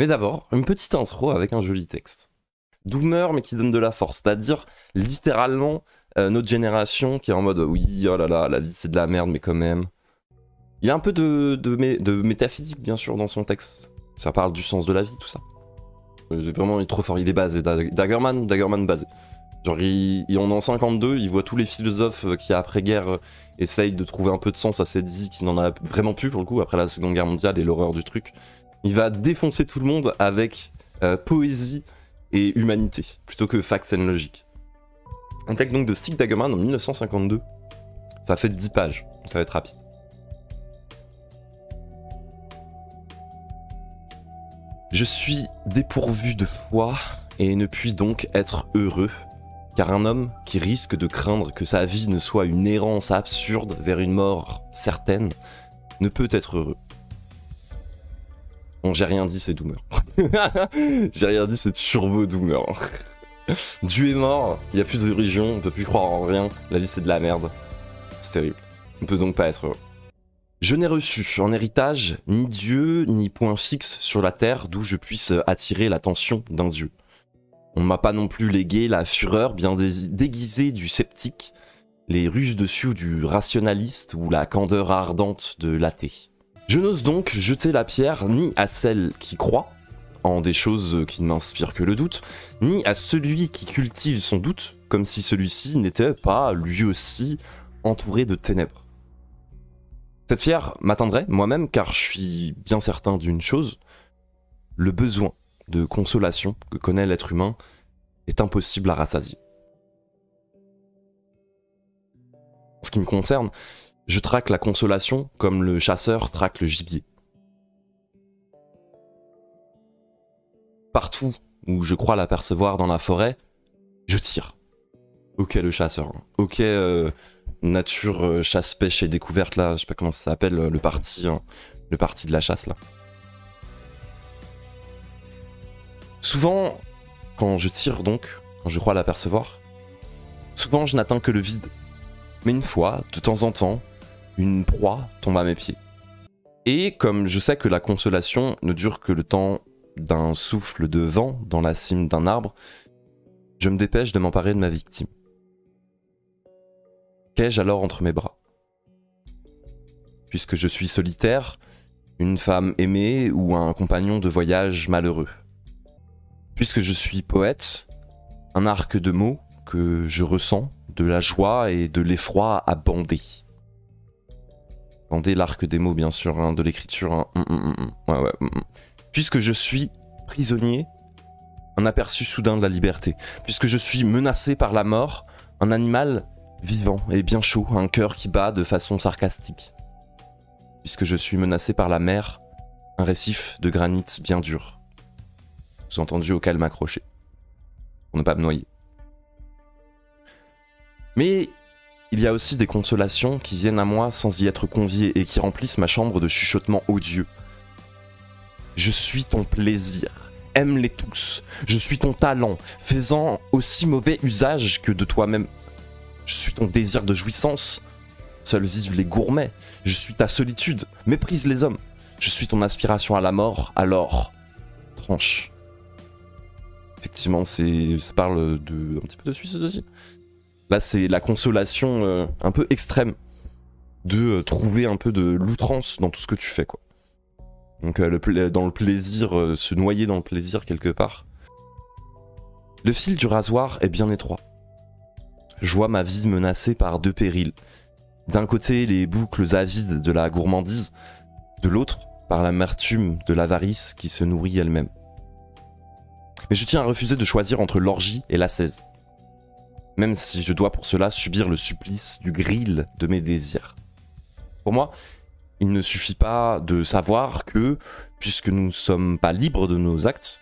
Mais d'abord, une petite intro avec un joli texte. Doomer, mais qui donne de la force, c'est-à-dire littéralement euh, notre génération qui est en mode oui, oh là là, la vie c'est de la merde, mais quand même. Il y a un peu de, métaphysique, bien sûr, dans son texte. Ça parle du sens de la vie, tout ça. Euh, vraiment, il est trop fort, il est basé. Daggerman, Daggerman basé. Genre, il, on est en 52, il voit tous les philosophes euh, qui, après-guerre, essayent de trouver un peu de sens à cette vie qui n'en a vraiment plus, pour le coup, après la Seconde Guerre mondiale et l'horreur du truc. Il va défoncer tout le monde avec poésie et humanité, plutôt que facts and logic. Un texte donc de Stig Dagerman en 1952. Ça fait 10 pages, ça va être rapide. Je suis dépourvu de foi et ne puis donc être heureux, car un homme qui risque de craindre que sa vie ne soit une errance absurde vers une mort certaine ne peut être heureux. Bon, j'ai rien dit, c'est Doomer. j'ai rien dit, c'est turbo Doomer. Dieu est mort, il n'y a plus de religion, on peut plus croire en rien, la vie c'est de la merde. C'est terrible. On peut donc pas être heureux. Je n'ai reçu en héritage ni Dieu ni point fixe sur la terre d'où je puisse attirer l'attention d'un dieu. On m'a pas non plus légué la fureur bien déguisée du sceptique, les ruses dessus du rationaliste ou la candeur ardente de l'athée. Je n'ose donc jeter la pierre ni à celle qui croit en des choses qui ne m'inspirent que le doute, ni à celui qui cultive son doute, comme si celui-ci n'était pas lui aussi entouré de ténèbres. Cette pierre m'attendrait moi-même car je suis bien certain d'une chose, le besoin de consolation que connaît l'être humain est impossible à rassasier. En ce qui me concerne, je traque la consolation comme le chasseur traque le gibier. Partout où je crois l'apercevoir dans la forêt, je tire. Ok le chasseur, ok euh, nature, euh, chasse, pêche et découverte là, je sais pas comment ça s'appelle, le parti, hein, le parti de la chasse là. Souvent, quand je tire donc, quand je crois l'apercevoir, souvent je n'atteins que le vide. Mais une fois, de temps en temps, une proie tombe à mes pieds. Et comme je sais que la consolation ne dure que le temps d'un souffle de vent dans la cime d'un arbre, je me dépêche de m'emparer de ma victime. Qu'ai-je alors entre mes bras? Puisque je suis solitaire, une femme aimée ou un compagnon de voyage malheureux Puisque je suis poète, un arc de mots que je ressens de la joie et de l'effroi à Bander l'arc des mots, bien sûr, hein, de l'écriture. Hein. Hum, hum, hum, Puisque je suis prisonnier, un aperçu soudain de la liberté. Puisque je suis menacé par la mort, un animal vivant et bien chaud, un cœur qui bat de façon sarcastique. Puisque je suis menacé par la mer, un récif de granit bien dur. Sous-entendu auquel m'accrocher. Pour ne pas me noyer. Mais il y a aussi des consolations qui viennent à moi sans y être convié et qui remplissent ma chambre de chuchotements odieux. Je suis ton plaisir. Aime-les tous. Je suis ton talent, faisant aussi mauvais usage que de toi-même. Je suis ton désir de jouissance. Seuls vivent les gourmets. Je suis ta solitude. Méprise les hommes. Je suis ton aspiration à la mort. Alors, tranche. Effectivement, ça parle de un petit peu de suicide aussi. Là, c'est la consolation euh, un peu extrême de euh, trouver un peu de l'outrance dans tout ce que tu fais, quoi. Donc, euh, dans le plaisir, se noyer dans le plaisir quelque part. Le fil du rasoir est bien étroit je vois ma vie menacée par deux périls. D'un côté, les boucles avides de la gourmandise, de l'autre, par l'amertume de l'avarice qui se nourrit elle-même. Mais je tiens à refuser de choisir entre l'orgie et l'ascèse, même si je dois pour cela subir le supplice du grill de mes désirs. Pour moi, il ne suffit pas de savoir que, puisque nous ne sommes pas libres de nos actes,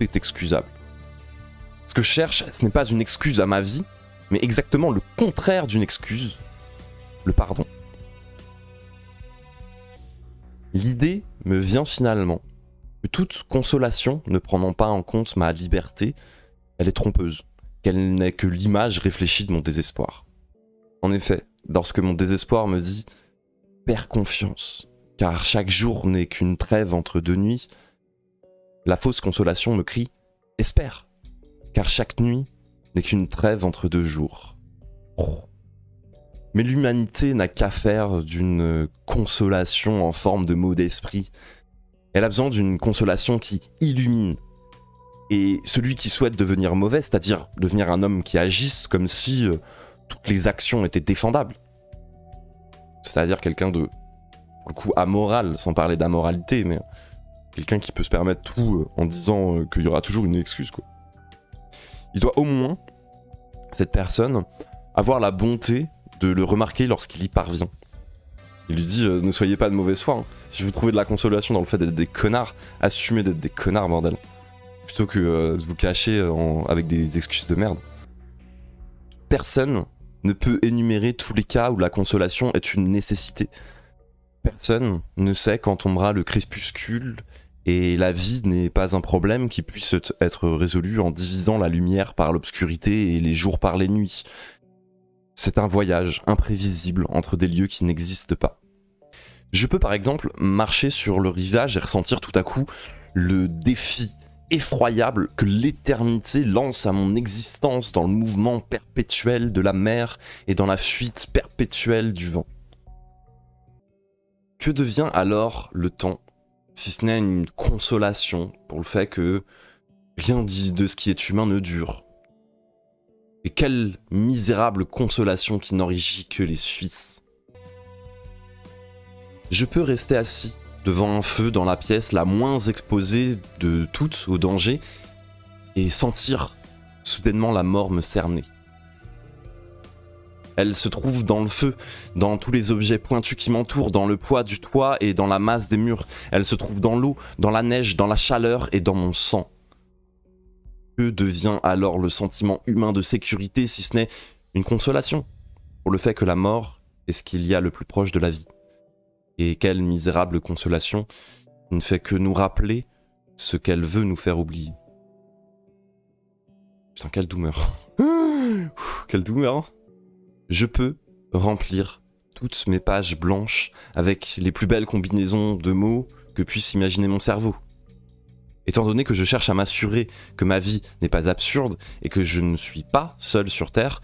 c'est excusable. Ce que je cherche, ce n'est pas une excuse à ma vie, mais exactement le contraire d'une excuse, le pardon. L'idée me vient finalement que toute consolation ne prenant pas en compte ma liberté, elle est trompeuse, qu'elle n'est que l'image réfléchie de mon désespoir. En effet, lorsque mon désespoir me dit Perds confiance, car chaque jour n'est qu'une trêve entre deux nuits, La fausse consolation me crie Espère, car chaque nuit n'est qu'une trêve entre deux jours. Mais l'humanité n'a qu'à faire d'une consolation en forme de mot d'esprit. Elle a besoin d'une consolation qui illumine. Et celui qui souhaite devenir mauvais, c'est-à-dire devenir un homme qui agisse comme si euh, toutes les actions étaient défendables, c'est-à-dire quelqu'un de, pour coup, amoral, sans parler d'amoralité, mais quelqu'un qui peut se permettre tout euh, en disant euh, qu'il y aura toujours une excuse, quoi. Il doit au moins, cette personne, avoir la bonté de le remarquer lorsqu'il y parvient. Il lui dit ne soyez pas de mauvaise foi. hein. Si vous trouvez de la consolation dans le fait d'être des connards, assumez d'être des connards, bordel. Plutôt que euh, de vous cacher euh, avec des excuses de merde. Personne ne peut énumérer tous les cas où la consolation est une nécessité. Personne ne sait quand tombera le crépuscule et la vie n'est pas un problème qui puisse être résolu en divisant la lumière par l'obscurité et les jours par les nuits. C'est un voyage imprévisible entre des lieux qui n'existent pas. Je peux par exemple marcher sur le rivage et ressentir tout à coup le défi effroyable que l'éternité lance à mon existence dans le mouvement perpétuel de la mer et dans la fuite perpétuelle du vent. Que devient alors le temps, si ce n'est une consolation pour le fait que rien de ce qui est humain ne dure? Et quelle misérable consolation qui n'enrichit que les Suisses? Je peux rester assis devant un feu dans la pièce la moins exposée de toutes au danger et sentir soudainement la mort me cerner. Elle se trouve dans le feu, dans tous les objets pointus qui m'entourent, dans le poids du toit et dans la masse des murs. Elle se trouve dans l'eau, dans la neige, dans la chaleur et dans mon sang. Que devient alors le sentiment humain de sécurité si ce n'est une consolation pour le fait que la mort est ce qu'il y a le plus proche de la vie? Et quelle misérable consolation ne fait que nous rappeler ce qu'elle veut nous faire oublier. Putain, quelle douleur. quelle douleur. Je peux remplir toutes mes pages blanches avec les plus belles combinaisons de mots que puisse imaginer mon cerveau. Étant donné que je cherche à m'assurer que ma vie n'est pas absurde et que je ne suis pas seul sur Terre,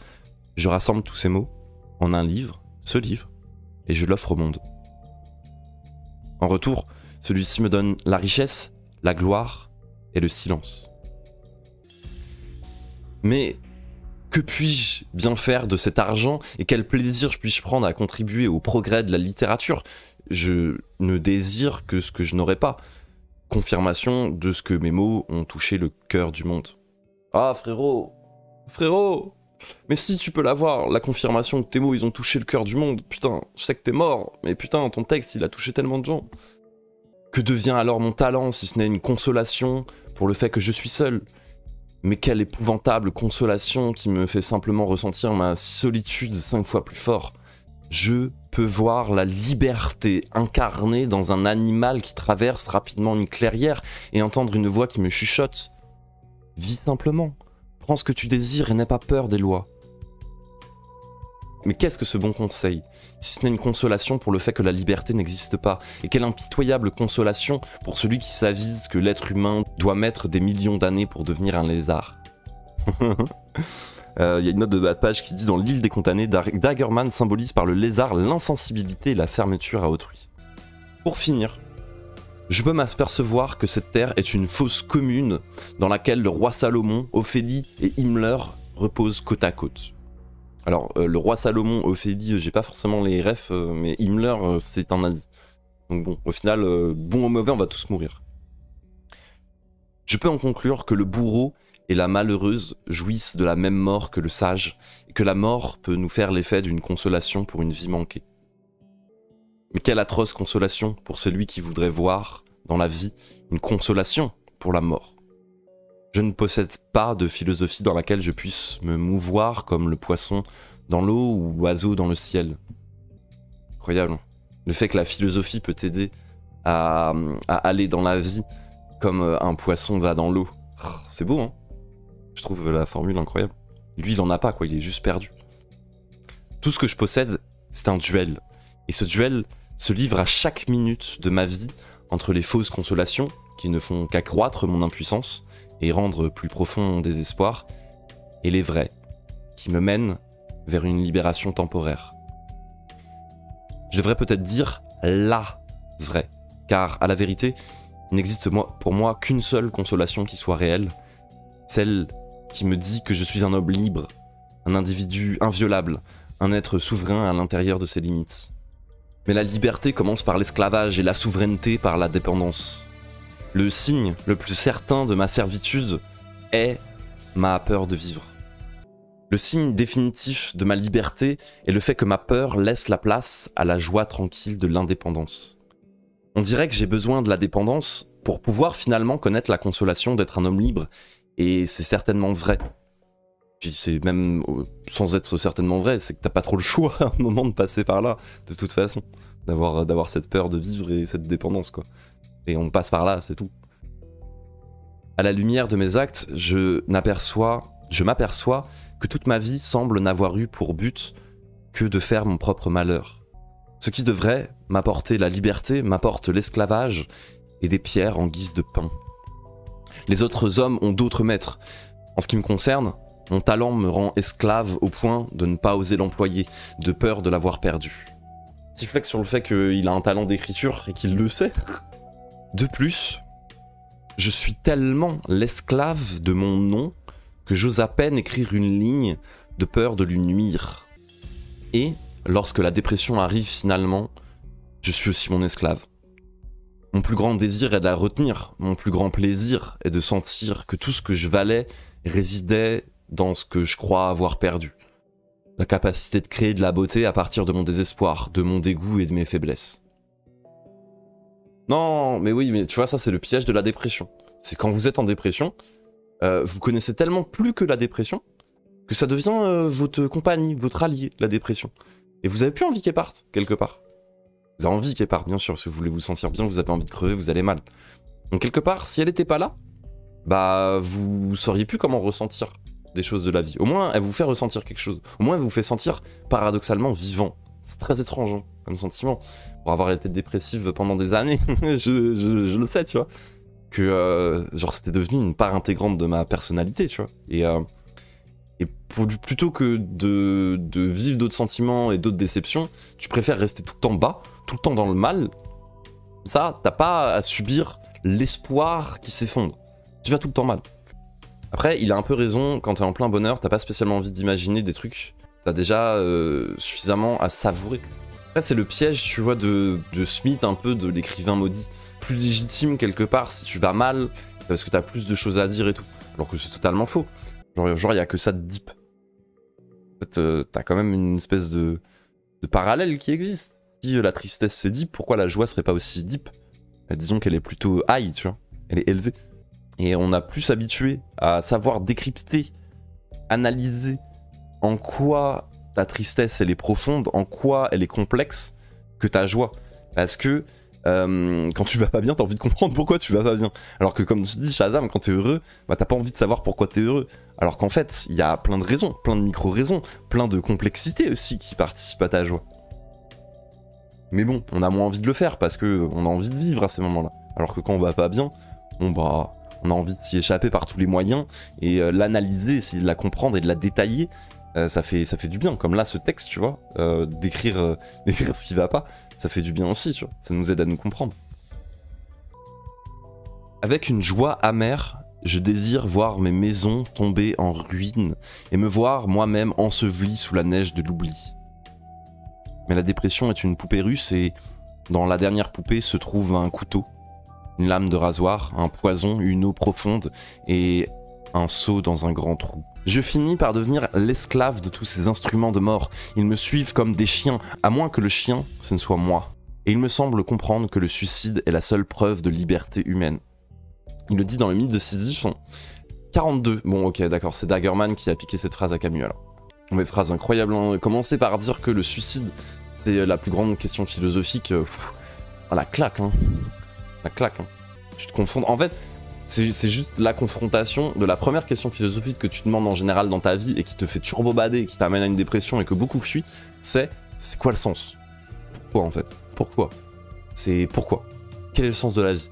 je rassemble tous ces mots en un livre, ce livre, et je l'offre au monde. En retour, celui-ci me donne la richesse, la gloire et le silence. Mais que puis-je bien faire de cet argent et quel plaisir puis-je prendre à contribuer au progrès de la littérature? Je ne désire que ce que je n'aurais pas confirmation de ce que mes mots ont touché le cœur du monde. Ah frérot Frérot Mais si tu peux l'avoir, la confirmation que tes mots ils ont touché le cœur du monde, putain, je sais que t'es mort, mais putain, ton texte il a touché tellement de gens. Que devient alors mon talent si ce n'est une consolation pour le fait que je suis seul? Mais quelle épouvantable consolation qui me fait simplement ressentir ma solitude cinq fois plus fort. Je peux voir la liberté incarnée dans un animal qui traverse rapidement une clairière et entendre une voix qui me chuchote. Vis simplement, ce que tu désires et n'aie pas peur des lois. Mais qu'est-ce que ce bon conseil, si ce n'est une consolation pour le fait que la liberté n'existe pas, et quelle impitoyable consolation pour celui qui s'avise que l'être humain doit mettre des millions d'années pour devenir un lézard? Il y a une note de bas de page qui dit dans l'île des condamnés, Daggerman symbolise par le lézard l'insensibilité et la fermeture à autrui. Pour finir, je peux m'apercevoir que cette terre est une fosse commune dans laquelle le roi Salomon, Ophélie et Himmler reposent côte à côte. Alors, euh, le roi Salomon, Ophélie, euh, j'ai pas forcément les refs, euh, mais Himmler, c'est un nazi. Donc bon, au final, bon ou mauvais, on va tous mourir. Je peux en conclure que le bourreau et la malheureuse jouissent de la même mort que le sage, et que la mort peut nous faire l'effet d'une consolation pour une vie manquée. Mais quelle atroce consolation pour celui qui voudrait voir dans la vie une consolation pour la mort. Je ne possède pas de philosophie dans laquelle je puisse me mouvoir comme le poisson dans l'eau ou l'oiseau dans le ciel. Incroyable. hein. Le fait que la philosophie peut t'aider à, aller dans la vie comme euh, un poisson va dans l'eau. C'est beau, hein Je trouve la formule incroyable. Lui, il en a pas, quoi. Il est juste perdu. Tout ce que je possède, c'est un duel. Et ce duel se livre à chaque minute de ma vie entre les fausses consolations qui ne font qu'accroître mon impuissance et rendre plus profond mon désespoir, et les vrais, qui me mènent vers une libération temporaire. Je devrais peut-être dire la vraie, car à la vérité, il n'existe pour moi qu'une seule consolation qui soit réelle, celle qui me dit que je suis un homme libre, un individu inviolable, un être souverain à l'intérieur de ses limites. Mais la liberté commence par l'esclavage et la souveraineté par la dépendance. Le signe le plus certain de ma servitude est ma peur de vivre. Le signe définitif de ma liberté est le fait que ma peur laisse la place à la joie tranquille de l'indépendance. On dirait que j'ai besoin de la dépendance pour pouvoir finalement connaître la consolation d'être un homme libre, et c'est certainement vrai. Puis c'est même, euh, sans être certainement vrai, c'est que t'as pas trop le choix à un moment de passer par là, de toute façon, d'avoir, d'avoir cette peur de vivre et cette dépendance, quoi. Et on passe par là, c'est tout. À la lumière de mes actes, je n'aperçois, je m'aperçois que toute ma vie semble n'avoir eu pour but que de faire mon propre malheur. Ce qui devrait m'apporter la liberté m'apporte l'esclavage et des pierres en guise de pain. Les autres hommes ont d'autres maîtres. En ce qui me concerne, mon talent me rend esclave au point de ne pas oser l'employer, de peur de l'avoir perdu. Petit flex sur le fait qu'il a un talent d'écriture et qu'il le sait. De plus, je suis tellement l'esclave de mon nom que j'ose à peine écrire une ligne de peur de lui nuire. Et, lorsque la dépression arrive finalement, je suis aussi mon esclave. Mon plus grand désir est de la retenir, mon plus grand plaisir est de sentir que tout ce que je valais résidait dans ce que je crois avoir perdu. La capacité de créer de la beauté à partir de mon désespoir, de mon dégoût et de mes faiblesses. Non, mais oui, mais tu vois, ça c'est le piège de la dépression. C'est quand vous êtes en dépression, euh, vous connaissez tellement plus que la dépression que ça devient euh, votre compagnie, votre allié, la dépression. Et vous avez plus envie qu'elle parte, quelque part. Vous avez envie qu'elle parte, bien sûr, si vous voulez vous sentir bien, vous avez envie de crever, vous allez mal. Donc quelque part, si elle était pas là, bah vous sauriez plus comment ressentir des choses de la vie. Au moins, elle vous fait ressentir quelque chose. Au moins, elle vous fait sentir paradoxalement vivant. C'est très étrange hein, comme sentiment. Pour avoir été dépressive pendant des années, je le sais, tu vois que euh, genre c'était devenu une part intégrante de ma personnalité, tu vois. Et, euh, et plutôt que de, de vivre d'autres sentiments et d'autres déceptions, tu préfères rester tout le temps bas, tout le temps dans le mal. Ça, t'as pas à subir l'espoir qui s'effondre. Tu vas tout le temps mal. Après, il a un peu raison, quand t'es en plein bonheur, t'as pas spécialement envie d'imaginer des trucs. T'as déjà euh, suffisamment à savourer. Après, c'est le piège, tu vois, de, Smith, un peu de l'écrivain maudit plus légitime quelque part si tu vas mal, parce que t'as plus de choses à dire et tout. Alors que c'est totalement faux. Genre, il y a que ça de deep. En fait, euh, t'as quand même une espèce de, de parallèle qui existe. Si la tristesse c'est deep, pourquoi la joie serait pas aussi deep? Disons qu'elle est plutôt high, tu vois. Elle est élevée. Et on a plus habitué à savoir décrypter, analyser en quoi ta tristesse elle est profonde, en quoi elle est complexe que ta joie. Parce que euh, quand tu vas pas bien, t'as envie de comprendre pourquoi tu vas pas bien. Alors que comme tu dis, Shazam, quand t'es heureux, bah t'as pas envie de savoir pourquoi t'es heureux. Alors qu'en fait, il y a plein de raisons, plein de micro-raisons, plein de complexités aussi qui participent à ta joie. Mais bon, on a moins envie de le faire parce que on a envie de vivre à ces moments-là. Alors que quand on va pas bien, bon bah, on a envie de s'y échapper par tous les moyens et euh, l'analyser, essayer de la comprendre et de la détailler euh, ça, fait, du bien. Comme là, ce texte, tu vois, d'écrire, euh, d'écrire ce qui va pas, ça fait du bien aussi, tu vois. Ça nous aide à nous comprendre. Avec une joie amère, je désire voir mes maisons tomber en ruine et me voir moi-même enseveli sous la neige de l'oubli. Mais la dépression est une poupée russe et dans la dernière poupée se trouve un couteau, une lame de rasoir, un poison, une eau profonde et un seau dans un grand trou. Je finis par devenir l'esclave de tous ces instruments de mort. Ils me suivent comme des chiens, à moins que le chien, ce ne soit moi. Et il me semble comprendre que le suicide est la seule preuve de liberté humaine. Il le dit dans le mythe de Sisyphe. 42. Bon, ok, d'accord, c'est Daggerman qui a piqué cette phrase à Camus alors. Mais phrase incroyable. Hein. Commencer par dire que le suicide, c'est la plus grande question philosophique. Euh, ah, la claque, hein. La claque, hein. Tu te confonds. En fait, c'est juste la confrontation de la première question philosophique que tu demandes en général dans ta vie et qui te fait turbobader, qui t'amène à une dépression et que beaucoup fuient, c'est c'est quoi le sens? Pourquoi en fait? Pourquoi? C'est pourquoi? Quel est le sens de la vie?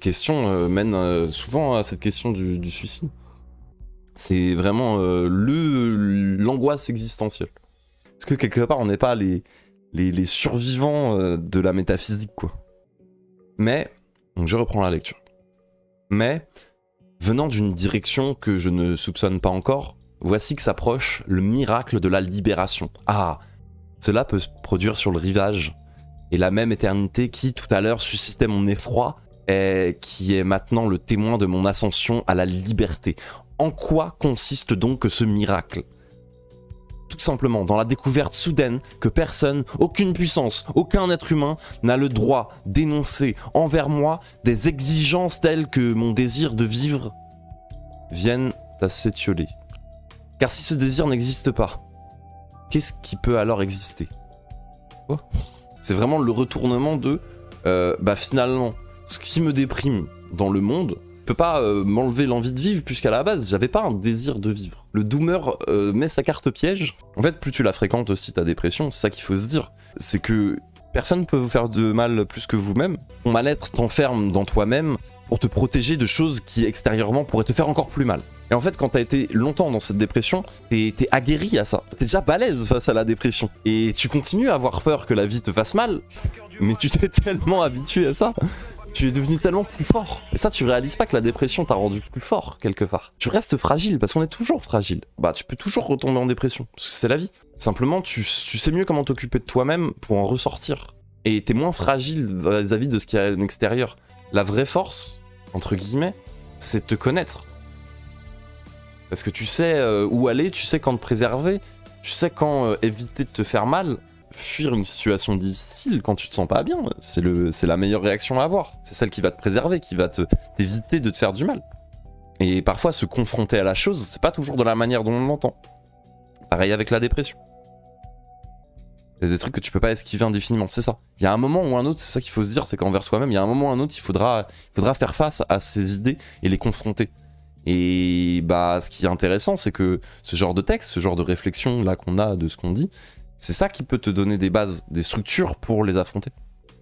Question euh, mène euh, souvent à cette question du, suicide. C'est vraiment euh, l'angoisse existentielle. Parce que quelque part, on n'est pas les, les, survivants de la métaphysique, quoi. Mais, je reprends la lecture. Mais, venant d'une direction que je ne soupçonne pas encore, voici que s'approche le miracle de la libération. Ah, cela peut se produire sur le rivage. Et la même éternité qui, tout à l'heure, suscitait mon effroi, et qui est maintenant le témoin de mon ascension à la liberté. En quoi consiste donc ce miracle? Tout simplement dans la découverte soudaine que personne, aucune puissance, aucun être humain n'a le droit d'énoncer envers moi des exigences telles que mon désir de vivre vienne à s'étioler. Car si ce désir n'existe pas, qu'est-ce qui peut alors exister? C'est vraiment le retournement de euh, bah finalement, ce qui me déprime dans le monde peut pas euh, m'enlever l'envie de vivre puisqu'à la base j'avais pas un désir de vivre. Le doomer euh, met sa carte piège. En fait, plus tu la fréquentes aussi ta dépression, c'est ça qu'il faut se dire. C'est que personne peut vous faire de mal plus que vous-même. Ton mal-être t'enferme dans toi-même pour te protéger de choses qui extérieurement pourraient te faire encore plus mal. Et en fait, quand t'as été longtemps dans cette dépression, t'es aguerri à ça. T'es déjà balèze face à la dépression. Et tu continues à avoir peur que la vie te fasse mal, mais tu t'es tellement habitué à ça. Tu es devenu tellement plus fort. Et ça, tu réalises pas que la dépression t'a rendu plus fort, quelque part. Tu restes fragile, parce qu'on est toujours fragile. Bah, tu peux toujours retomber en dépression, parce que c'est la vie. Simplement, tu, sais mieux comment t'occuper de toi-même pour en ressortir. Et t'es moins fragile vis-à-vis de ce qu'il y a à l'extérieur. La vraie force, entre guillemets, c'est te connaître. Parce que tu sais euh, où aller, tu sais quand te préserver, tu sais quand euh, éviter de te faire mal, fuir une situation difficile quand tu te sens pas bien. C'est la meilleure réaction à avoir. C'est celle qui va te préserver, qui va te t'éviter de te faire du mal. Et parfois, se confronter à la chose, c'est pas toujours de la manière dont on l'entend. Pareil avec la dépression. Il y a des trucs que tu peux pas esquiver indéfiniment, c'est ça. Il y a un moment ou un autre, c'est ça qu'il faut se dire, c'est qu'envers soi-même, il y a un moment ou un autre, il faudra, il faudra faire face à ces idées et les confronter. Et bah, ce qui est intéressant, c'est que ce genre de texte, ce genre de réflexion là qu'on a de ce qu'on dit, c'est ça qui peut te donner des bases, des structures pour les affronter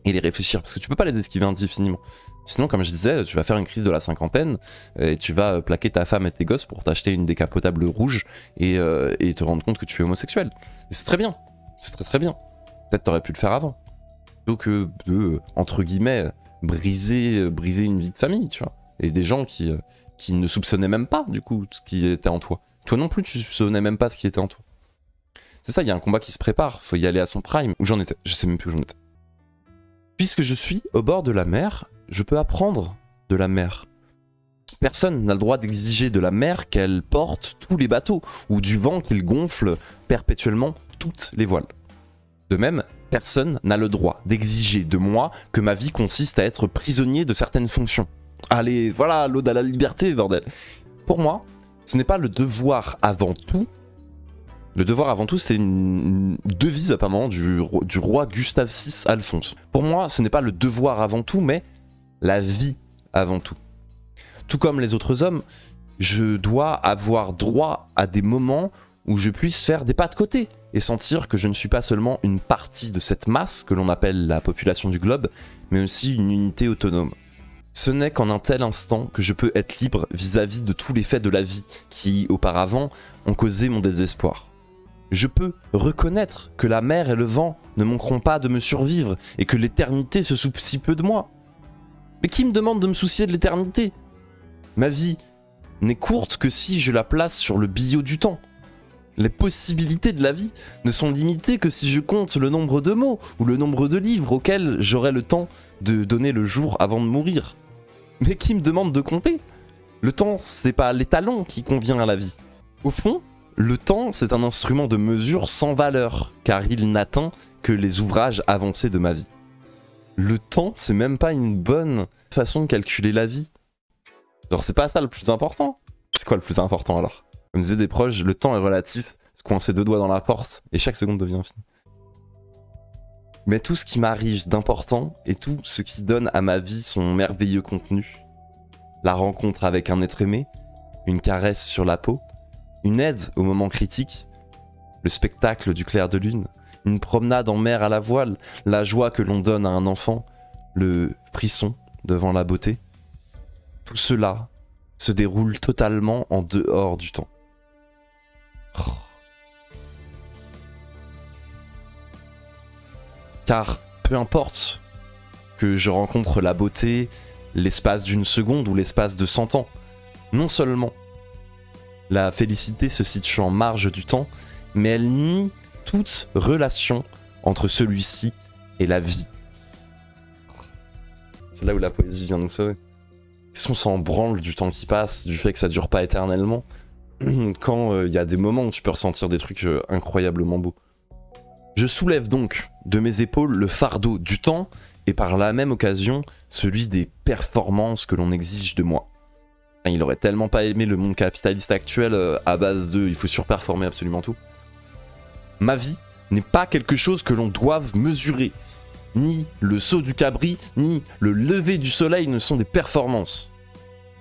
et les réfléchir, parce que tu peux pas les esquiver indéfiniment. Sinon, comme je disais, tu vas faire une crise de la cinquantaine et tu vas plaquer ta femme et tes gosses pour t'acheter une décapotable rouge et, euh, te rendre compte que tu es homosexuel. C'est très bien, c'est très très bien. Peut-être t'aurais pu le faire avant. Plutôt que de, entre guillemets, briser, briser une vie de famille, tu vois. Et des gens qui, euh, qui ne soupçonnaient même pas, du coup, ce qui était en toi. Toi non plus, tu soupçonnais même pas ce qui était en toi. C'est ça, il y a un combat qui se prépare, faut y aller à son prime. Où j'en étais Je sais même plus où j'en étais. Puisque je suis au bord de la mer, je peux apprendre de la mer. Personne n'a le droit d'exiger de la mer qu'elle porte tous les bateaux, ou du vent qu'il gonfle perpétuellement toutes les voiles. De même, personne n'a le droit d'exiger de moi que ma vie consiste à être prisonnier de certaines fonctions. Allez, voilà, l'ode à la liberté, bordel. Pour moi, ce n'est pas le devoir avant tout. Le devoir avant tout, c'est une, devise apparemment du roi Gustave VI Alphonse. Pour moi, ce n'est pas le devoir avant tout, mais la vie avant tout. Tout comme les autres hommes, je dois avoir droit à des moments où je puisse faire des pas de côté et sentir que je ne suis pas seulement une partie de cette masse que l'on appelle la population du globe, mais aussi une unité autonome. Ce n'est qu'en un tel instant que je peux être libre vis-à-vis de tous les faits de la vie qui, auparavant, ont causé mon désespoir. Je peux reconnaître que la mer et le vent ne manqueront pas de me survivre et que l'éternité se soucie peu de moi. Mais qui me demande de me soucier de l'éternité? Ma vie n'est courte que si je la place sur le billot du temps. Les possibilités de la vie ne sont limitées que si je compte le nombre de mots ou le nombre de livres auxquels j'aurai le temps de donner le jour avant de mourir. Mais qui me demande de compter? Le temps, c'est pas l'étalon qui convient à la vie. Au fond, le temps, c'est un instrument de mesure sans valeur, car il n'atteint que les ouvrages avancés de ma vie. Le temps, c'est même pas une bonne façon de calculer la vie. Genre, c'est pas ça le plus important. C'est quoi le plus important alors? Comme disaient des proches, le temps est relatif, se coincer deux doigts dans la porte, et chaque seconde devient infinie. Mais tout ce qui m'arrive d'important et tout ce qui donne à ma vie son merveilleux contenu, la rencontre avec un être aimé, une caresse sur la peau, une aide au moment critique, le spectacle du clair de lune, une promenade en mer à la voile, la joie que l'on donne à un enfant, le frisson devant la beauté, tout cela se déroule totalement en dehors du temps. Oh. Car peu importe que je rencontre la beauté l'espace d'une seconde ou l'espace de 100 ans, non seulement la félicité se situe en marge du temps, mais elle nie toute relation entre celui-ci et la vie. C'est là où la poésie vient nous sauver. Qu'est-ce qu'on s'en branle du temps qui passe, du fait que ça dure pas éternellement, quand il euh, y a des moments où tu peux ressentir des trucs euh, incroyablement beaux? Je soulève donc de mes épaules le fardeau du temps et par la même occasion celui des performances que l'on exige de moi. Il aurait tellement pas aimé le monde capitaliste actuel euh, à base de il faut surperformer absolument tout. Ma vie n'est pas quelque chose que l'on doive mesurer. Ni le saut du cabri, ni le lever du soleil ne sont des performances.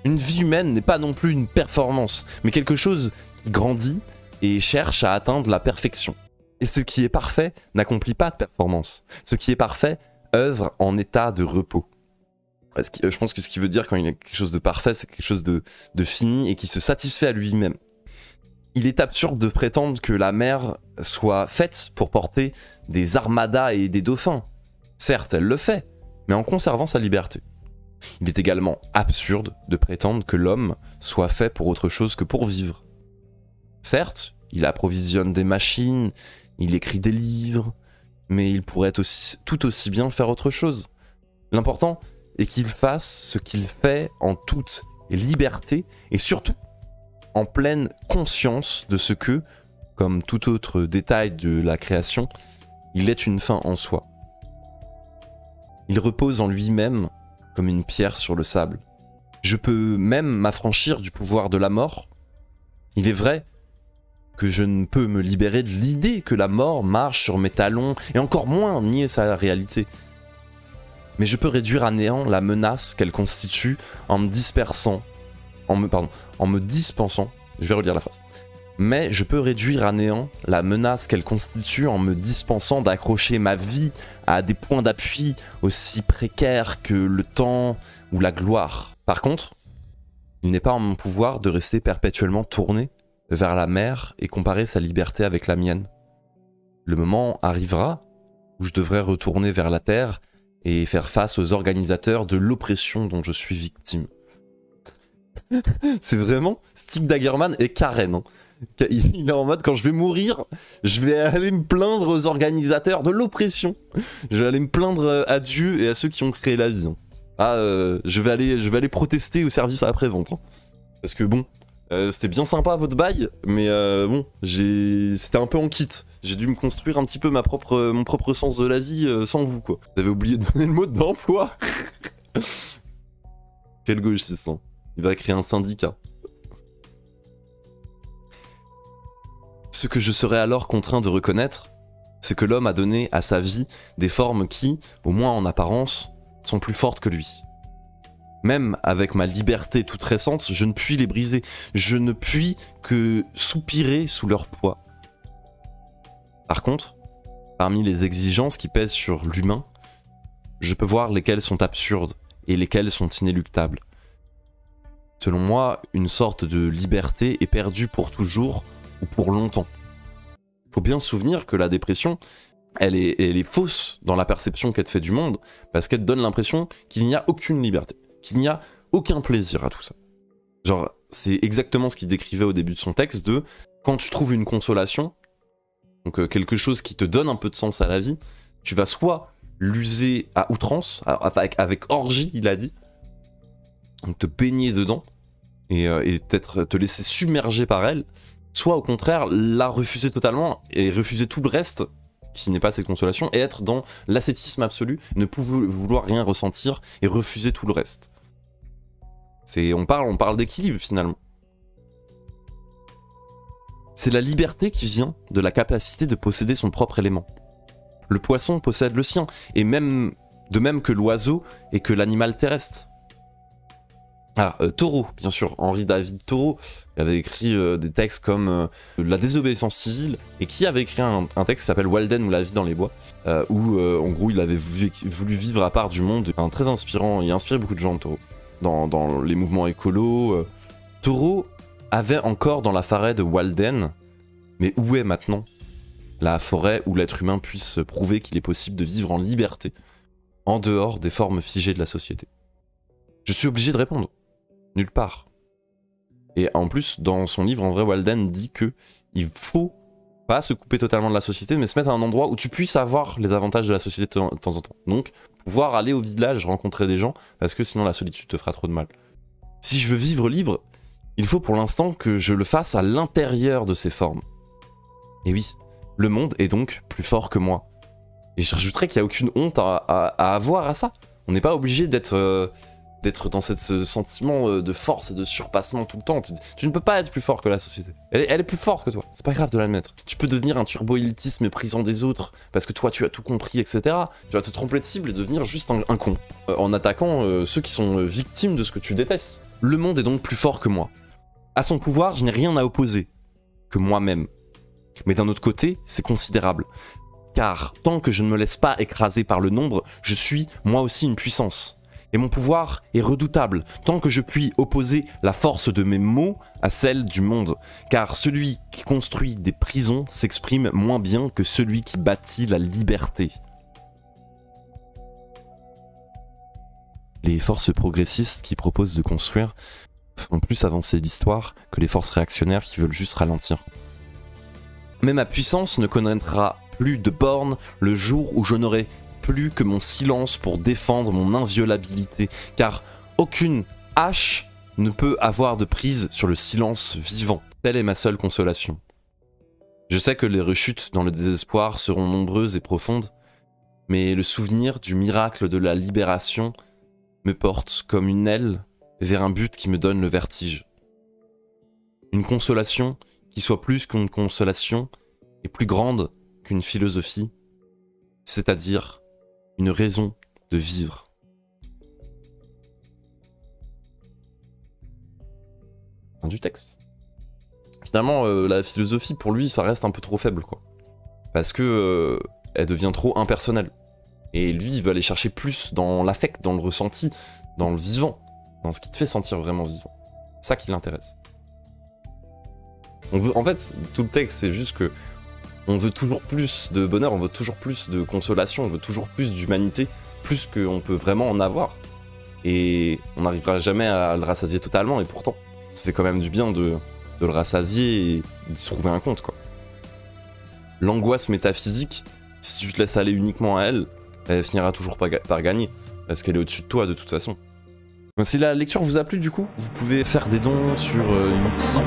Une vie humaine n'est pas non plus une performance, mais quelque chose qui grandit et cherche à atteindre la perfection. Et ce qui est parfait n'accomplit pas de performance. Ce qui est parfait œuvre en état de repos. Je pense que ce qui veut dire quand il y a quelque chose de parfait, c'est quelque chose de, fini et qui se satisfait à lui-même. Il est absurde de prétendre que la mer soit faite pour porter des armadas et des dauphins. Certes, elle le fait, mais en conservant sa liberté. Il est également absurde de prétendre que l'homme soit fait pour autre chose que pour vivre. Certes, il approvisionne des machines, il écrit des livres, mais il pourrait aussi, tout aussi bien faire autre chose. L'important est qu'il fasse ce qu'il fait en toute liberté et surtout en pleine conscience de ce que, comme tout autre détail de la création, il est une fin en soi. Il repose en lui-même comme une pierre sur le sable. Je peux même m'affranchir du pouvoir de la mort. Il est vrai que je ne peux me libérer de l'idée que la mort marche sur mes talons, et encore moins nier sa réalité. Mais je peux réduire à néant la menace qu'elle constitue en me dispersant, en me, pardon, en me dispensant, je vais relire la phrase. Mais je peux réduire à néant la menace qu'elle constitue en me dispensant d'accrocher ma vie à des points d'appui aussi précaires que le temps ou la gloire. Par contre, il n'est pas en mon pouvoir de rester perpétuellement tourné vers la mer et comparer sa liberté avec la mienne. Le moment arrivera où je devrais retourner vers la terre et faire face aux organisateurs de l'oppression dont je suis victime. C'est vraiment Stick Daggerman et Karen. Hein. Il est en mode quand je vais mourir, je vais aller me plaindre aux organisateurs de l'oppression. Je vais aller me plaindre à Dieu et à ceux qui ont créé la vie. Hein. Ah, euh, je, vais aller, je vais aller protester au service après-vente. Hein. Parce que bon, euh, c'était bien sympa votre bail, mais euh, bon, c'était un peu en kit. J'ai dû me construire un petit peu propre, mon propre sens de la vie euh, sans vous, quoi. Vous avez oublié de donner le mot d'emploi Quel gauchiste, hein. Il va créer un syndicat. Ce que je serais alors contraint de reconnaître, c'est que l'homme a donné à sa vie des formes qui, au moins en apparence, sont plus fortes que lui. Même avec ma liberté toute récente, je ne puis les briser. Je ne puis que soupirer sous leur poids. Par contre, parmi les exigences qui pèsent sur l'humain, je peux voir lesquelles sont absurdes et lesquelles sont inéluctables. Selon moi, une sorte de liberté est perdue pour toujours ou pour longtemps. Il Faut bien se souvenir que la dépression, elle est, fausse dans la perception qu'elle fait du monde, parce qu'elle donne l'impression qu'il n'y a aucune liberté qu'il n'y a aucun plaisir à tout ça. Genre, c'est exactement ce qu'il décrivait au début de son texte de quand tu trouves une consolation, donc euh, quelque chose qui te donne un peu de sens à la vie, tu vas soit l'user à outrance, avec, orgie, il a dit, te baigner dedans et, euh, peut-être te laisser submerger par elle, soit au contraire la refuser totalement et refuser tout le reste qui n'est pas cette consolation, et être dans l'ascétisme absolu, ne vouloir rien ressentir et refuser tout le reste. On parle, d'équilibre finalement. C'est la liberté qui vient de la capacité de posséder son propre élément. Le poisson possède le sien, et même de même que l'oiseau et que l'animal terrestre. Ah, euh, Taureau, bien sûr, Henri David Taureau, qui avait écrit euh, des textes comme euh, La désobéissance civile, et qui avait écrit un, texte qui s'appelle Walden ou La vie dans les bois, où en gros il avait voulu vivre à part du monde, un très inspirant, il inspire beaucoup de gens, Taureau. Dans, les mouvements écolos. euh. Taureau avait encore dans la forêt de Walden, mais où est maintenant la forêt où l'être humain puisse prouver qu'il est possible de vivre en liberté, en dehors des formes figées de la société? Je suis obligé de répondre. Nulle part. Et en plus, dans son livre, en vrai, Walden dit que il faut pas se couper totalement de la société, mais se mettre à un endroit où tu puisses avoir les avantages de la société de temps en temps. Donc, pouvoir aller au village, rencontrer des gens, parce que sinon la solitude te fera trop de mal. Si je veux vivre libre, il faut pour l'instant que je le fasse à l'intérieur de ces formes. Et oui, le monde est donc plus fort que moi. Et je rajouterais qu'il n'y a aucune honte à, avoir à ça. On n'est pas obligé d'être euh, d'être dans ce sentiment euh, de force et de surpassement tout le temps. Tu, ne peux pas être plus fort que la société. Elle, est- plus forte que toi. C'est pas grave de l'admettre. Tu peux devenir un turbo-élitiste méprisant des autres parce que toi tu as tout compris, etc. Tu vas te tromper de cible et devenir juste un, con. Euh, en attaquant euh, ceux qui sont victimes de ce que tu détestes. Le monde est donc plus fort que moi. À son pouvoir, je n'ai rien à opposer que moi-même. Mais d'un autre côté, c'est considérable. Car tant que je ne me laisse pas écraser par le nombre, je suis moi aussi une puissance. Et mon pouvoir est redoutable, tant que je puis opposer la force de mes mots à celle du monde. Car celui qui construit des prisons s'exprime moins bien que celui qui bâtit la liberté. Les forces progressistes qui proposent de construire font plus avancer l'histoire que les forces réactionnaires qui veulent juste ralentir. Mais ma puissance ne connaîtra plus de bornes le jour où je n'aurai plus que mon silence pour défendre mon inviolabilité, car aucune hache ne peut avoir de prise sur le silence vivant. Telle est ma seule consolation. Je sais que les rechutes dans le désespoir seront nombreuses et profondes, mais le souvenir du miracle de la libération me porte comme une aile vers un but qui me donne le vertige. Une consolation qui soit plus qu'une consolation et plus grande qu'une philosophie, c'est-à-dire une raison de vivre. Fin du texte. Finalement, euh, la philosophie, pour lui, ça reste un peu trop faible, quoi. Parce que euh, elle devient trop impersonnelle. Et lui, il veut aller chercher plus dans l'affect, dans le ressenti, dans le vivant, dans ce qui te fait sentir vraiment vivant. Ça qui l'intéresse. En fait, tout le texte, c'est juste que on veut toujours plus de bonheur, on veut toujours plus de consolation, on veut toujours plus d'humanité, plus qu'on peut vraiment en avoir. Et on n'arrivera jamais à le rassasier totalement, et pourtant, ça fait quand même du bien de, le rassasier et d'y trouver un compte, quoi. L'angoisse métaphysique, si tu te laisses aller uniquement à elle, elle finira toujours par, ga- par gagner, parce qu'elle est au-dessus de toi de toute façon. Si la lecture vous a plu, du coup, vous pouvez faire des dons sur euh, Utip,